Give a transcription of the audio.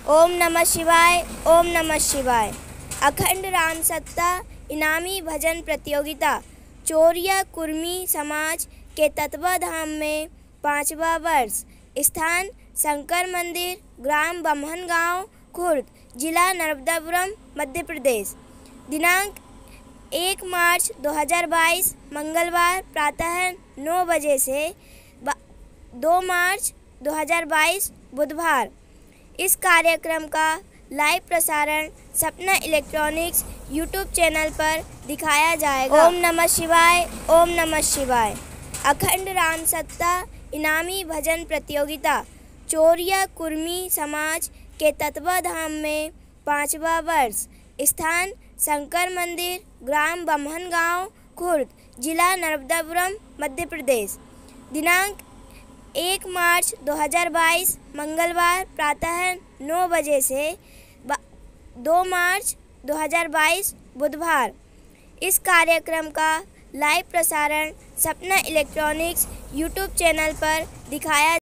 ओम नमः शिवाय, ओम नमः शिवाय। अखंड राम सत्ता, इनामी भजन प्रतियोगिता, चोरिया कुर्मी समाज के तत्वाधाम में पांचवा वर्ष। स्थान, शंकर मंदिर, ग्राम बमहन गाँव, खुर्द, जिला नर्मदापुरम, मध्य प्रदेश। दिनांक एक मार्च 2022 मंगलवार प्रातः नौ बजे से दो मार्च 2022 बुधवार। इस कार्यक्रम का लाइव प्रसारण सपना इलेक्ट्रॉनिक्स यूट्यूब चैनल पर दिखाया जाएगा। ओम नमः शिवाय, ओम नमः शिवाय। अखंड राम सत्ता, इनामी भजन प्रतियोगिता, चोरिया कुर्मी समाज के तत्वाधाम में पांचवा वर्ष। स्थान, शंकर मंदिर, ग्राम बमहन गाँव, खुर्द, जिला नर्मदापुरम, मध्य प्रदेश। दिनांक एक मार्च 2022 मंगलवार प्रातः नौ बजे से दो मार्च 2022 बुधवार। इस कार्यक्रम का लाइव प्रसारण सपना इलेक्ट्रॉनिक्स यूट्यूब चैनल पर दिखाया